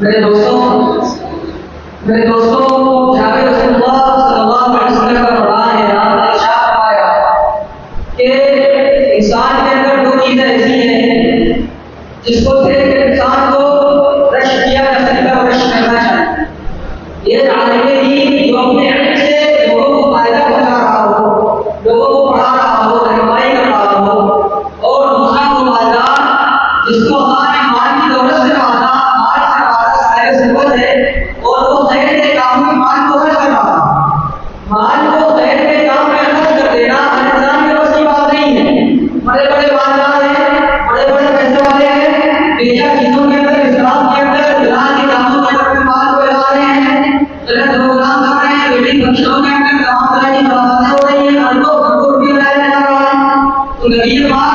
میرے دوستوں میرے دوستوں 你妈。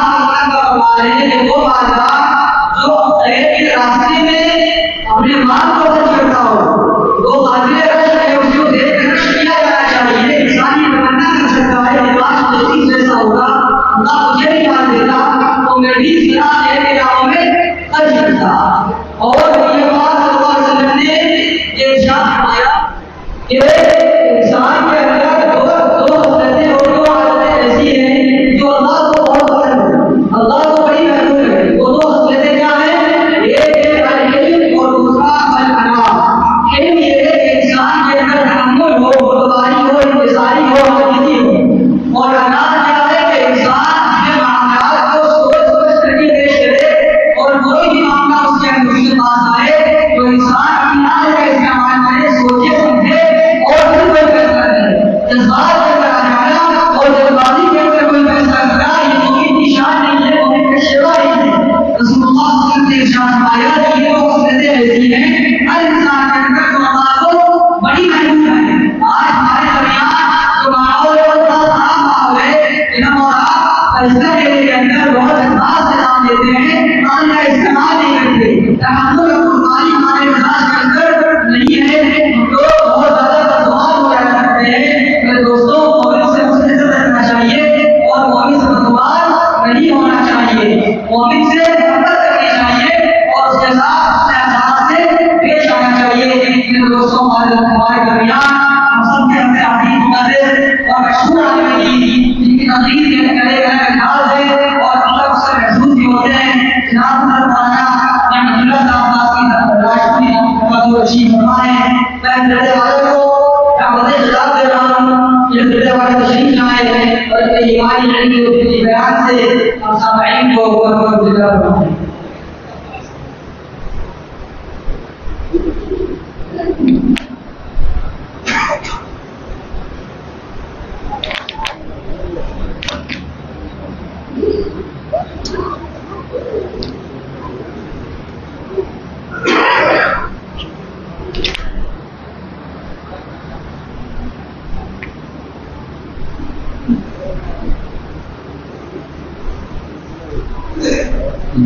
tenido que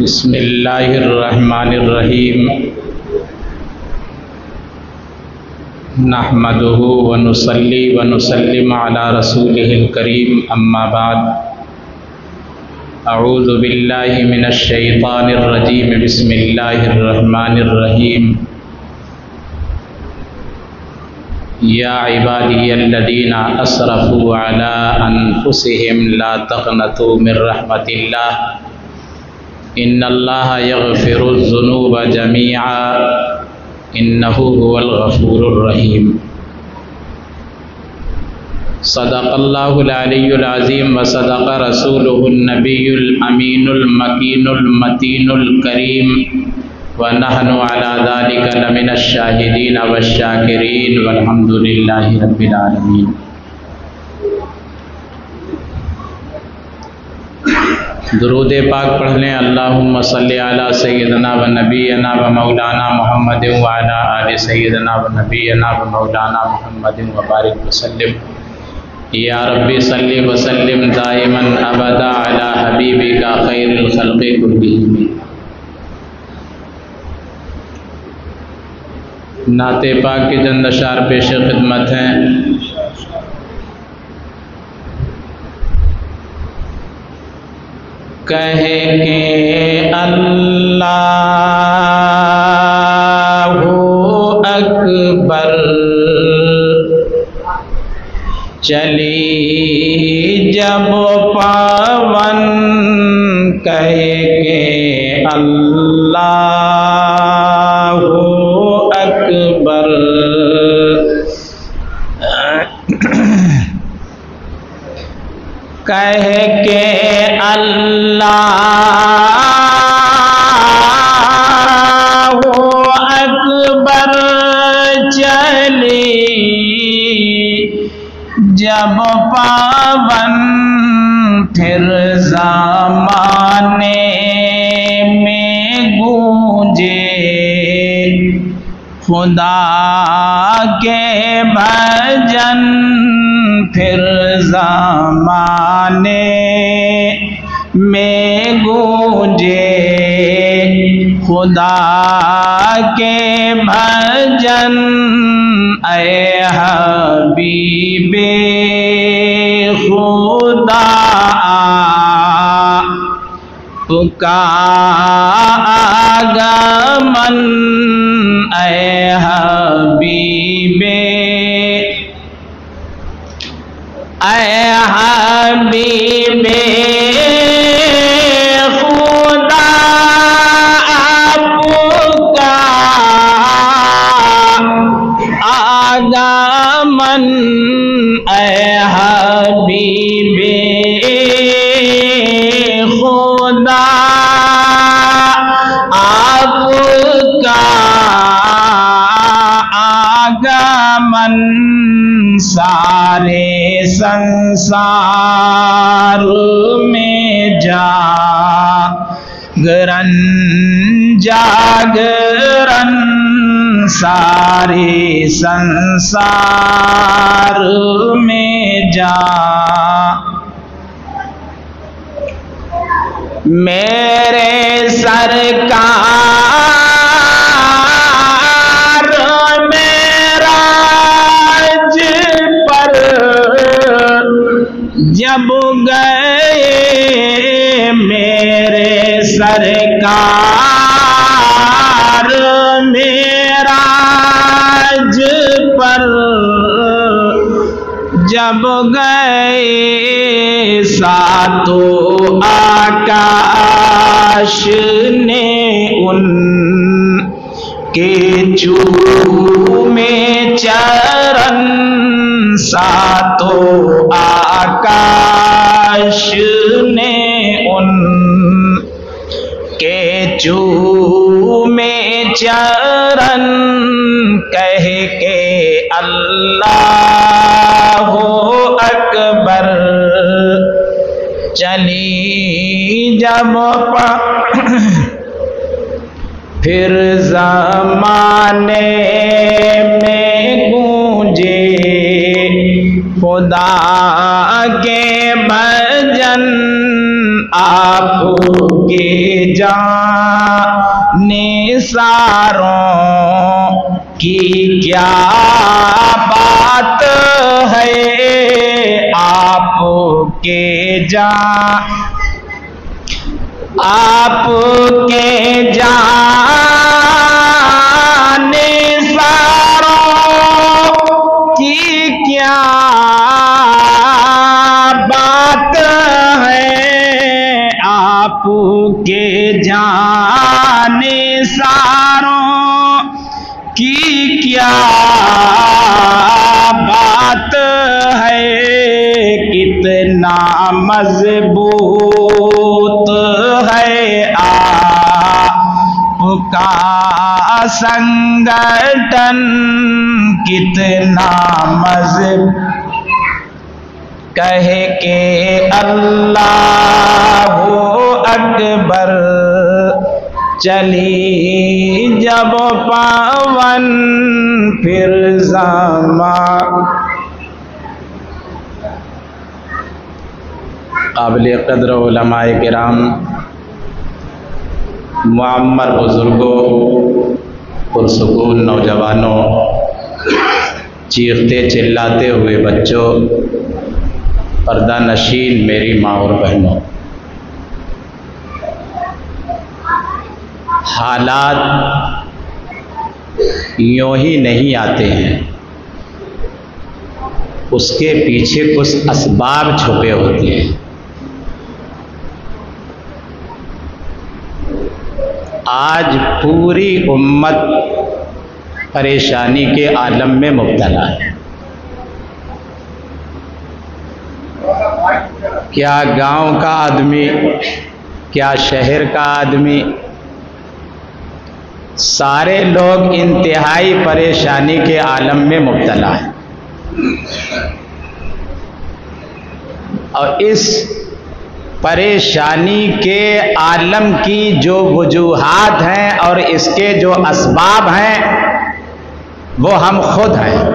بسم اللہ الرحمن الرحیم نحمده ونصلي ونسلم على رسوله الكريم اما بعد۔ اعوذ باللہ من الشیطان الرجیم، بسم اللہ الرحمن الرحیم۔ یا عبادی الذین اسرفوا على انفسهم لا تقنطوا من رحمت اللہ۔ ان اللہ یغفر الذنوب جميعا. انه هو الغفور الرحیم صدق اللہ العلی العظیم و صدق رسوله النبی الامین المکین المتین الکریم ونحن على ذلك لمن الشاهدين والشاكرين. والحمد لله رب العالمين. درود پاک پڑھ لیں اللہم صلی علی سیدنا و نبینا و مولانا محمد و علی آل سیدنا و نبینا و مولانا محمد و بارک وسلم۔ یا ربی صلی وسلم دائما ابدا علی حبیبی کا خیر الخلق کلیم نعت پاک کی چند اشعار پیش خدمت ہیں۔ کہہ کے اللہ اکبر۔ چلی جب پاون کہہ کے اللہ اکبر۔ کہہ کے اللہ اکبر چلی جب پاون پھر زمانے میں گونجے خدا کے بھجن پھر زمانے میں گونجے خدا کے بھجن اے حبیب خدا آگمن اے حبیب سارے سنسار میں جا۔ میرے سرکار میرا پر جب گئے میرے سرکار۔ پر جب گئے ساتو آکاش نے ان کے چو میں چرن ساتو آکاش نے ان کے چو چرن کہہ کے اللہ اکبر چلی جب پھر زمانے میں گونجے خدا کے بھجن آپ کے جان ساروں کی کیا بات ہے؟ آپ کے جان آپ کے جان ساروں کی کیا کے جان ساروں کی کیا بات ہے؟ کتنا مضبوط ہے آپ کا سنگٹن؟ کتنا مضبوط کہہ کے اللہ اکبر، چلی جب پاون پھر زمان قابل قدر علماء کرام، معمر بزرگوں، پرسکون نوجوانوں، چیختے چلاتے ہوئے بچوں پردہ نشین میری ماں اور بہنوں۔ حالات یوں ہی نہیں آتے ہیں۔ اس کے پیچھے کچھ اسباب چھپے ہوتے ہیں۔ آج پوری امت پریشانی کے عالم میں مبتلا ہے۔ کیا گاؤں کا آدمی، کیا شہر کا آدمی؟ سارے لوگ انتہائی پریشانی کے عالم میں مبتلا ہیں۔ اور اس پریشانی کے عالم کی جو وجوہات ہیں اور اس کے جو اسباب ہیں، وہ ہم خود ہیں۔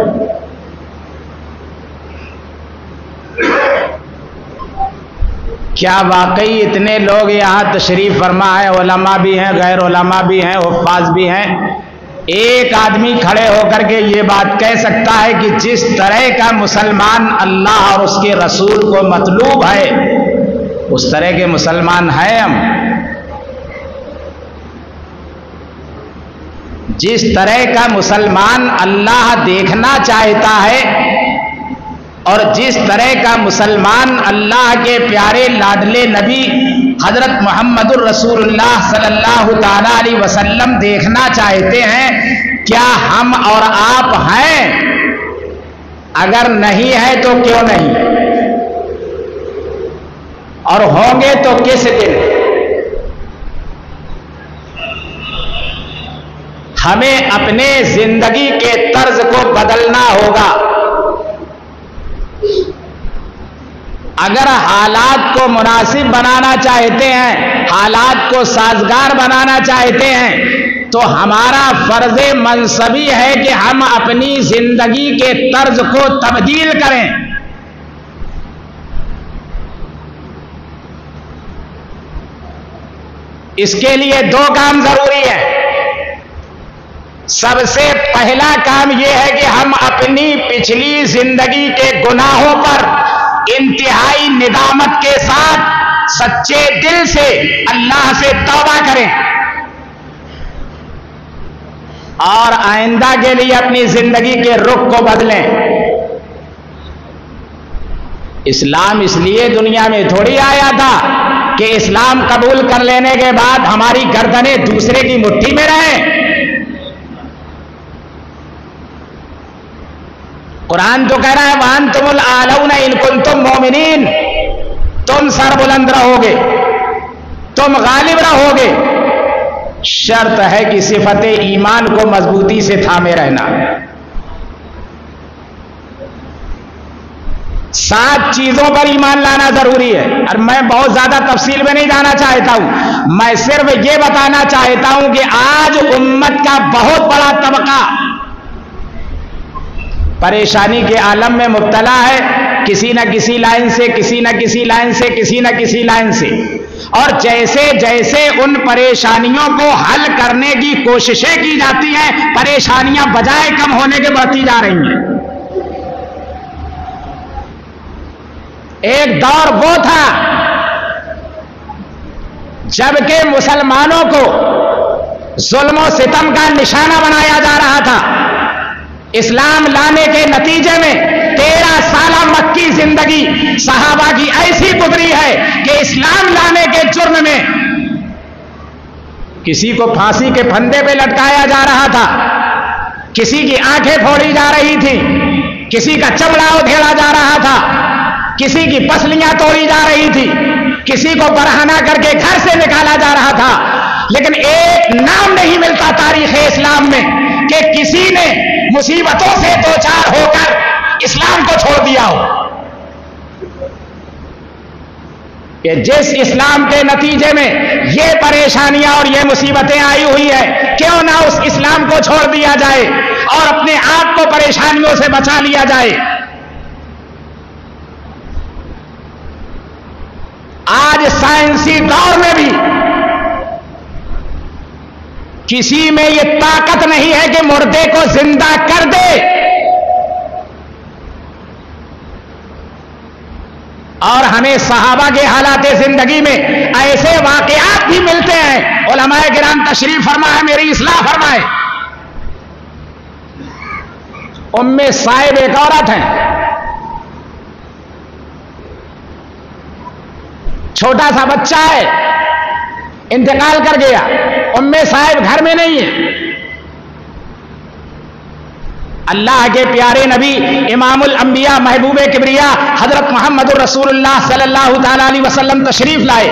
کیا واقعی اتنے لوگ یہاں تشریف فرما ہے؟ علماء بھی ہیں، غیر علماء بھی ہیں، حفاظ بھی ہیں۔ ایک آدمی کھڑے ہو کر کے یہ بات کہہ سکتا ہے کہ جس طرح کا مسلمان اللہ اور اس کے رسول کو مطلوب ہے، اس طرح کے مسلمان ہیں ہم۔ جس طرح کا مسلمان اللہ دیکھنا چاہتا ہے اور جس طرح کا مسلمان اللہ کے پیارے لاڈلے نبی حضرت محمد الرسول اللہ صلی اللہ تعالی علیہ وسلم دیکھنا چاہتے ہیں، کیا ہم اور آپ ہیں؟ اگر نہیں ہے تو کیوں نہیں؟ اور ہوں گے تو کس دن؟ ہمیں اپنے زندگی کے طرز کو بدلنا ہوگا۔ اگر حالات کو مناسب بنانا چاہتے ہیں، حالات کو سازگار بنانا چاہتے ہیں، تو ہمارا فرض منصبی ہے کہ ہم اپنی زندگی کے طرز کو تبدیل کریں۔ اس کے لیے دو کام ضروری ہے سب سے پہلا کام یہ ہے کہ ہم اپنی پچھلی زندگی کے گناہوں پر انتہائی ندامت کے ساتھ سچے دل سے اللہ سے توبہ کریں۔ اور آئندہ کے لیے اپنی زندگی کے رخ کو بدلیں۔ اسلام اس لیے دنیا میں تھوڑی آیا تھا کہ اسلام قبول کر لینے کے بعد ہماری گردنیں دوسرے کی مٹھی میں رہیں۔ قرآن تو کہہ رہا ہے وان تم العلون ان کن تم مومنین تم سر بلند رہو گے تم غالب رہو گے شرط ہے کہ صفت ایمان کو مضبوطی سے تھامے رہنا۔ سات چیزوں پر ایمان لانا ضروری ہے۔ اور میں بہت زیادہ تفصیل میں نہیں جانا چاہتا ہوں۔ میں صرف یہ بتانا چاہتا ہوں کہ آج امت کا بہت بڑا طبقہ پریشانی کے عالم میں مبتلا ہے، کسی نہ کسی لائن سے، کسی نہ کسی لائن سے، کسی نہ کسی لائن سے۔ اور جیسے جیسے ان پریشانیوں کو حل کرنے کی کوششیں کی جاتی ہیں، پریشانیاں بجائے کم ہونے کے بڑھتی جا رہی ہیں۔ ایک دور وہ تھا جبکہ مسلمانوں کو ظلم و ستم کا نشانہ بنایا جا رہا تھا۔ اسلام لانے کے نتیجے میں تیرہ سالہ مکی زندگی صحابہ کی ایسی گزری ہے کہ اسلام لانے کے جرم میں کسی کو پھانسی کے پھندے پہ لٹکایا جا رہا تھا، کسی کی آنکھیں پھوڑی جا رہی تھی کسی کا چمڑا ادھیڑا جا رہا تھا، کسی کی پسلیاں توڑی جا رہی تھی، کسی کو برہنا کر کے گھر سے نکالا جا رہا تھا۔ لیکن ایک نام نہیں ملتا تاریخ اسلام میں۔ کہ کسی نے مصیبتوں سے دو چار ہو کر اسلام کو چھوڑ دیا ہو۔ کہ جس اسلام کے نتیجے میں یہ پریشانیاں اور یہ مصیبتیں آئی ہوئی ہے کیوں نہ اس اسلام کو چھوڑ دیا جائے اور اپنے آپ کو پریشانیوں سے بچا لیا جائے۔ آج سائنسی دور میں بھی کسی میں یہ طاقت نہیں ہے کہ مردے کو زندہ کر دے۔ اور ہمیں صحابہ کے حالات زندگی میں ایسے واقعات بھی ملتے ہیں۔ علماء گرام تشریف فرمائے، میری اصلاح فرمائے۔ ام صاحب ایک عورت ہیں۔ چھوٹا سا بچہ ہے، انتقال کر گیا۔ ام صاحب گھر میں نہیں ہے اللہ کے پیارے نبی، امام الانبیاء، محبوب کبریا، حضرت محمد الرسول اللہ صلی اللہ تعالی علیہ وسلم تشریف لائے۔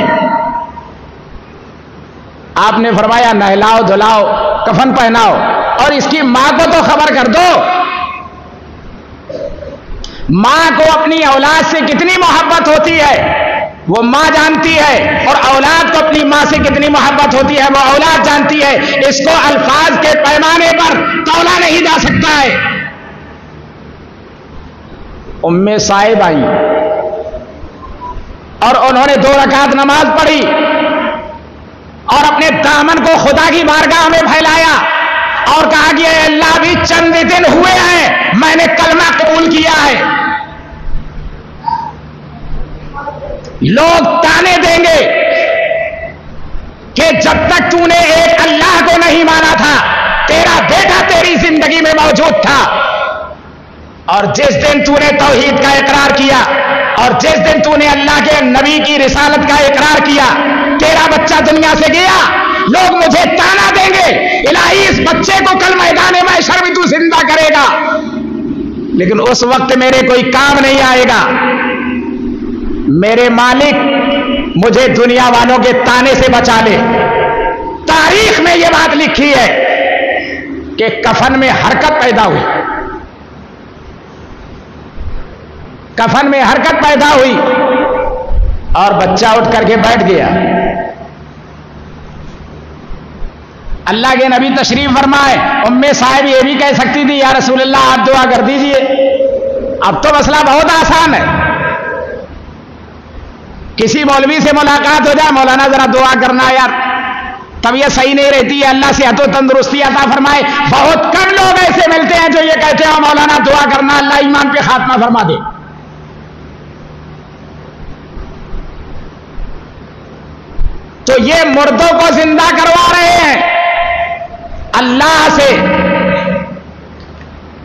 آپ نے فرمایا، نہلاؤ، دھلاؤ، کفن پہناؤ، اور اس کی ماں کو تو خبر کر دو۔ ماں کو اپنی اولاد سے کتنی محبت ہوتی ہے؟ وہ ماں جانتی ہے اور اولاد کو اپنی ماں سے کتنی محبت ہوتی ہے وہ اولاد جانتی ہے اس کو الفاظ کے پیمانے پر تولا نہیں جا سکتا ہے۔ ام صاحب آئی۔ اور انہوں نے دو رکعت نماز پڑھی۔ اور اپنے دامن کو خدا کی بارگاہ میں پھیلایا۔ اور کہا کہ اے اللہ بھی چند دن ہوئے ہیں، میں نے کلمہ قبول کیا ہے۔ لوگ تانے دیں گے کہ جب تک تو نے ایک اللہ کو نہیں مانا تھا، تیرا بیٹا تیری زندگی میں موجود تھا۔ اور جس دن تو نے توحید کا اقرار کیا، اور جس دن تو نے اللہ کے نبی کی رسالت کا اقرار کیا، تیرا بچہ دنیا سے گیا۔ لوگ مجھے تانا دیں گے، الہی اس بچے کو کل میدان میں شرم تو زندہ کرے گا۔ لیکن اس وقت میرے کوئی کام نہیں آئے گا۔ میرے مالک مجھے دنیا والوں کے تانے سے بچا لے۔ تاریخ میں یہ بات لکھی ہے کہ کفن میں حرکت پیدا ہوئی۔ کفن میں حرکت پیدا ہوئی اور بچہ اٹھ کر کے بیٹھ گیا۔ اللہ کے نبی تشریف فرمائے، ام صاحب یہ بھی کہہ سکتی تھی، یا رسول اللہ، آپ دعا کر دیجیے۔ اب تو مسئلہ بہت آسان ہے۔ کسی مولوی سے ملاقات ہو جائے، مولانا ذرا دعا کرنا یار۔ طبیعت صحیح نہیں رہتی ہے اللہ سے و تندرستی عطا فرمائے۔ بہت کم لوگ ایسے ملتے ہیں جو یہ کہتے ہیں مولانا دعا کرنا، اللہ ایمان پہ خاتمہ فرما دے۔ تو یہ مردوں کو زندہ کروا رہے ہیں۔ اللہ سے۔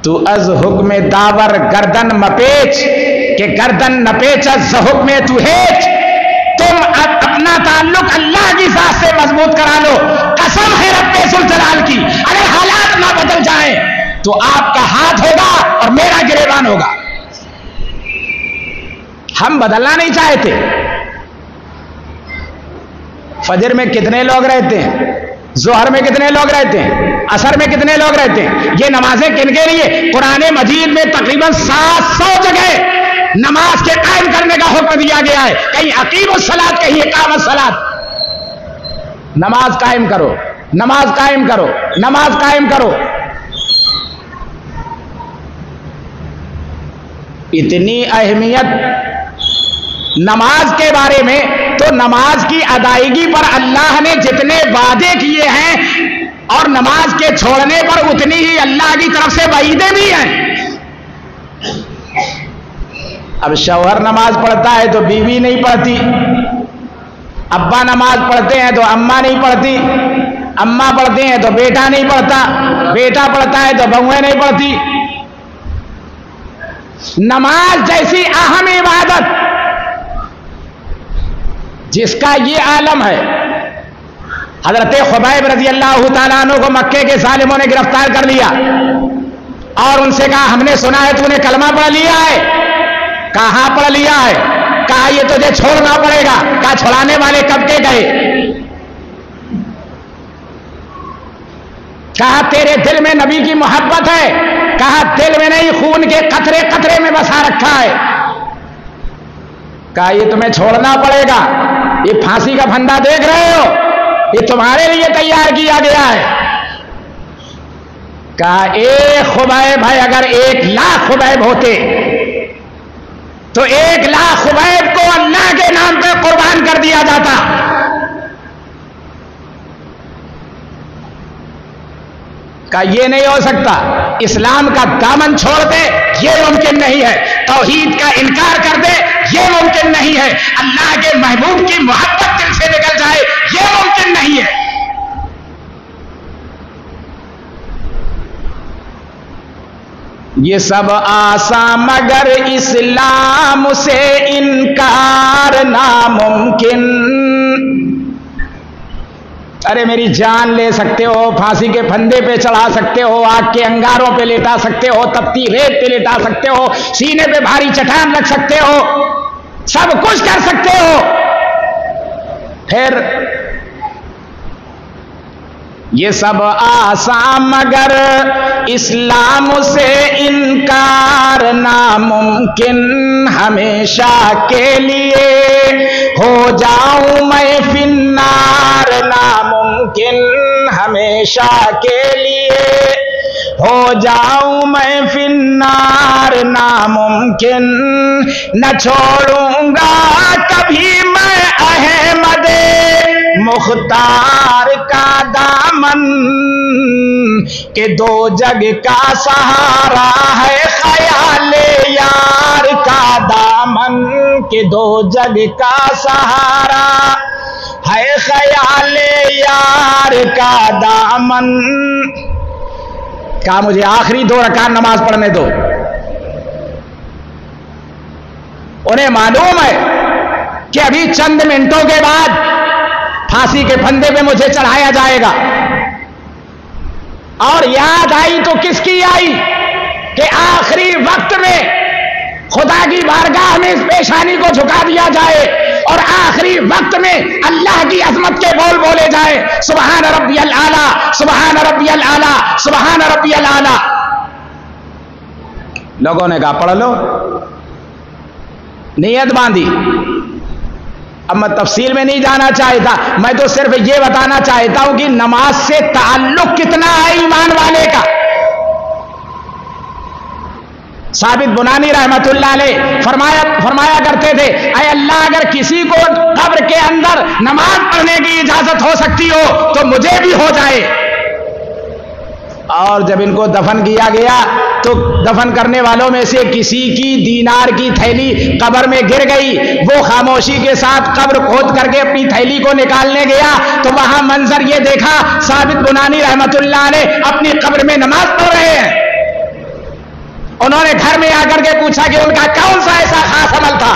تو از حکم داور گردن مپیچ، کہ گردن نپیچ، از حکم تو ہیچ۔ تم اپنا تعلق اللہ کی ذات سے مضبوط کرا لو۔ قسم ہے رب جلال کی۔ اگر حالات نہ بدل جائیں تو آپ کا ہاتھ ہوگا اور میرا گریبان ہوگا۔ ہم بدلنا نہیں چاہتے۔ فجر میں کتنے لوگ رہتے ہیں؟ زہر میں کتنے لوگ رہتے ہیں؟ اثر میں کتنے لوگ رہتے ہیں؟ یہ نمازیں کن کے لیے؟ قرآن مجید میں تقریباً سات سو جگہ نماز کے قائم کرنے کا حکم دیا گیا ہے۔ کہیں عقیم السلاد کہیں اقامت سلاد نماز قائم کرو، نماز قائم کرو، نماز قائم کرو۔ اتنی اہمیت نماز کے بارے میں تو نماز کی ادائیگی پر اللہ نے جتنے وعدے کیے ہیں اور نماز کے چھوڑنے پر اتنی ہی اللہ کی طرف سے وعیدیں بھی ہیں۔ اب شوہر نماز پڑھتا ہے تو بیوی نہیں پڑھتی، ابا نماز پڑھتے ہیں تو اما نہیں پڑھتی اما پڑھتے ہیں تو بیٹا نہیں پڑھتا، بیٹا پڑھتا ہے تو بہویں نہیں پڑھتی۔ نماز جیسی اہم عبادت جس کا یہ عالم ہے۔ حضرت خبیب رضی اللہ تعالیٰ عنہ کو مکے کے ظالموں نے گرفتار کر لیا اور ان سے کہا، ہم نے سنا ہے تو نے کلمہ پڑھ لیا ہے۔ کہاں پڑھ لیا ہے؟ کہا یہ تجھے چھوڑنا پڑے گا۔ کہا چھوڑانے والے کب کے گئے؟ کہا تیرے دل میں نبی کی محبت ہے۔ کہا دل میں نہیں، خون کے قطرے قطرے میں بسا رکھا ہے۔ کہا یہ تمہیں چھوڑنا پڑے گا۔ یہ پھانسی کا پھندا دیکھ رہے ہو؟ یہ تمہارے لیے تیار کیا گیا ہے۔ کہا ایک خبیب ہے اگر ایک لاکھ خبیب ہوتے تو ایک لاکھ خبیب کو اللہ کے نام پہ قربان کر دیا جاتا۔ کہا یہ نہیں ہو سکتا، اسلام کا دامن چھوڑ دے، یہ ممکن نہیں ہے۔ توحید کا انکار کر دے، یہ ممکن نہیں ہے۔ اللہ کے محبوب کی محبت دل سے نکل جائے، یہ ممکن نہیں ہے۔ یہ سب آسان مگر اسلام سے انکار ناممکن۔ ارے میری جان لے سکتے ہو، پھانسی کے پھندے پہ چڑھا سکتے ہو، آگ کے انگاروں پہ لیٹا سکتے ہو، تپتی ریت پہ لیٹا سکتے ہو، سینے پہ بھاری چٹان رکھ سکتے ہو، سب کچھ کر سکتے ہو۔ پھر یہ سب آسان مگر اسلام سے انکار ناممکن ہمیشہ کے لیے ہو جاؤں میں فنار ناممکن ہمیشہ کے لیے ہو جاؤں میں فنار ناممکن نہ چھوڑوں گا کبھی میں احمد مختار کا دامن کہ دو جگ کا سہارا ہے خیال یار کا دامن کہ دو جگ کا سہارا ہے خیال یار کا دامن۔ کہا مجھے آخری دو رکعت نماز پڑھنے دو۔ انہیں معلوم ہے کہ ابھی چند منٹوں کے بعد پھانسی کے پھندے پہ مجھے چڑھایا جائے گا۔ اور یاد آئی تو کس کی آئی؟ کہ آخری وقت میں خدا کی بارگاہ میں اس پیشانی کو جھکا دیا جائے اور آخری وقت میں اللہ کی عظمت کے بول بولے جائے۔ سبحان ربی العلیٰ سبحان ربی العلیٰ سبحان ربی العلیٰ لوگوں نے کہا، پڑھ لو۔ نیت باندھی۔ اب میں تفصیل میں نہیں جانا چاہتا، میں تو صرف یہ بتانا چاہتا ہوں کہ نماز سے تعلق کتنا ہے ایمان والے کا؟ ثابت بنانی رحمت اللہ علیہ فرمایا فرمایا کرتے تھے، اے اللہ اگر کسی کو قبر کے اندر نماز پڑھنے کی اجازت ہو سکتی ہو تو مجھے بھی ہو جائے۔ اور جب ان کو دفن کیا گیا تو دفن کرنے والوں میں سے کسی کی دینار کی تھیلی قبر میں گر گئی، وہ خاموشی کے ساتھ قبر کھود کر کے اپنی تھیلی کو نکالنے گیا۔ تو وہاں منظر یہ دیکھا، ثابت بنانی رحمت اللہ نے اپنی قبر میں نماز پڑھ رہے ہیں۔ انہوں نے گھر میں آ کر کے پوچھا کہ ان کا کون سا ایسا خاص عمل تھا؟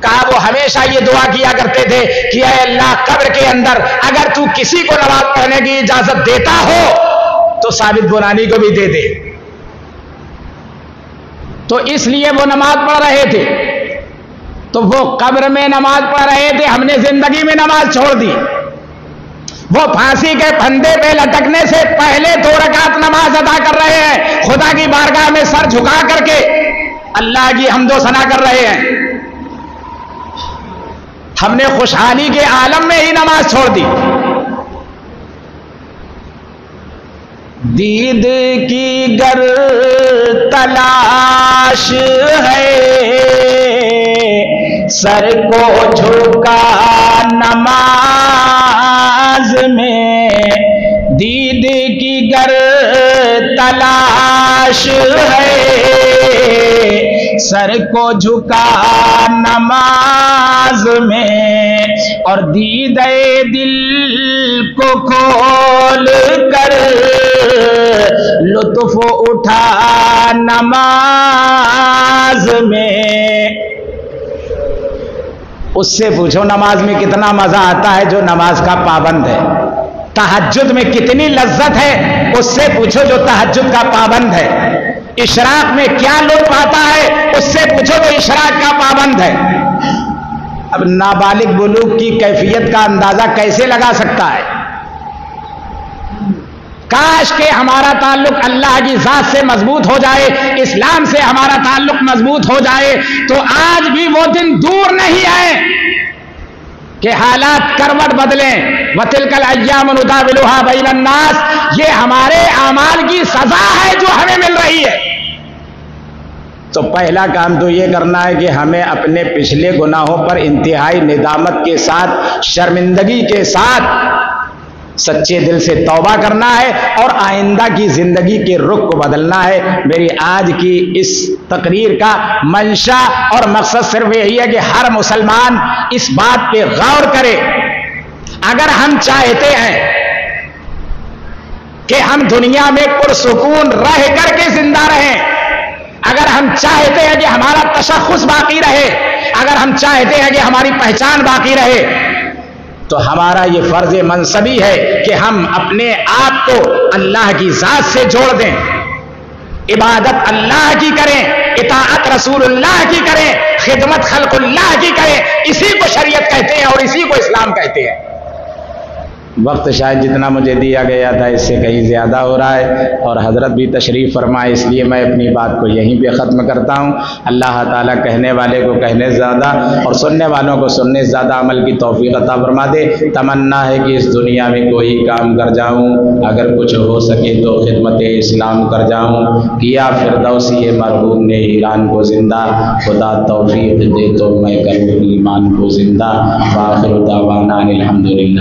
کہا، وہ ہمیشہ یہ دعا کیا کرتے تھے کہ اے اللہ، قبر کے اندر اگر تو کسی کو نماز پڑھنے کی اجازت دیتا ہو تو ثابت بنانی کو بھی دے دے۔ تو اس لیے وہ نماز پڑھ رہے تھے۔ تو وہ قبر میں نماز پڑھ رہے تھے، ہم نے زندگی میں نماز چھوڑ دی۔ وہ پھانسی کے پھندے پہ لٹکنے سے پہلے دو رکعت نماز ادا کر رہے ہیں۔ خدا کی بارگاہ میں سر جھکا کر کے اللہ کی حمد و ثنا کر رہے ہیں۔ ہم نے خوشحالی کے عالم میں ہی نماز چھوڑ دی۔ دید کی گر تلاش ہے۔ سر کو جھکا نماز میں۔ دید کی گر تلاش ہے۔ سر کو جھکا نماز میں اور دید دل کو کھول کر لطف اٹھا نماز میں۔ اس سے پوچھو نماز میں کتنا مزہ آتا ہے جو نماز کا پابند ہے۔ تحجد میں کتنی لذت ہے، اس سے پوچھو جو تحجد کا پابند ہے۔ اشراق میں کیا لطف آتا ہے؟ اس سے پوچھو جو اشراق کا پابند ہے۔ اب نابالغ بلوک کی کیفیت کا اندازہ کیسے لگا سکتا ہے؟ کاش کہ ہمارا تعلق اللہ کی ذات سے مضبوط ہو جائے، اسلام سے ہمارا تعلق مضبوط ہو جائے، تو آج بھی وہ دن دور نہیں ہے کہ حالات کروٹ بدلیں. وطل کل ایام نداولها بین الناس. یہ ہمارے اعمال کی سزا ہے جو ہمیں مل رہی ہے. تو پہلا کام تو یہ کرنا ہے کہ ہمیں اپنے پچھلے گناہوں پر انتہائی ندامت کے ساتھ، شرمندگی کے ساتھ سچے دل سے توبہ کرنا ہے اور آئندہ کی زندگی کے رخ کو بدلنا ہے۔ میری آج کی اس تقریر کا منشا اور مقصد صرف یہی ہے کہ ہر مسلمان اس بات پہ غور کرے۔ اگر ہم چاہتے ہیں کہ ہم دنیا میں پرسکون رہ کر کے زندہ رہیں، اگر ہم چاہتے ہیں کہ ہمارا تشخص باقی رہے، اگر ہم چاہتے ہیں کہ ہماری پہچان باقی رہے تو ہمارا یہ فرض منصبی ہے کہ ہم اپنے آپ کو اللہ کی ذات سے جوڑ دیں۔ عبادت اللہ کی کریں، اطاعت رسول اللہ کی کریں، خدمت خلق اللہ کی کریں۔ اسی کو شریعت کہتے ہیں اور اسی کو اسلام کہتے ہیں۔ وقت شاید جتنا مجھے دیا گیا تھا، اس سے کہیں زیادہ ہو رہا ہے۔ اور حضرت بھی تشریف فرمائے، اس لیے میں اپنی بات کو یہیں پہ ختم کرتا ہوں۔ اللہ تعالیٰ کہنے والے کو کہنے زیادہ اور سننے والوں کو سننے زیادہ عمل کی توفیق عطا فرما دے۔ تمنا ہے کہ اس دنیا میں کوئی کام کر جاؤں، اگر کچھ ہو سکے تو خدمت اسلام کر جاؤں۔ کیا فردوسی مرحوم نے ایران کو زندہ؟ خدا توفیق دے تو میں کروں ایمان کو زندہ۔ باخر دعوانا الحمدللہ۔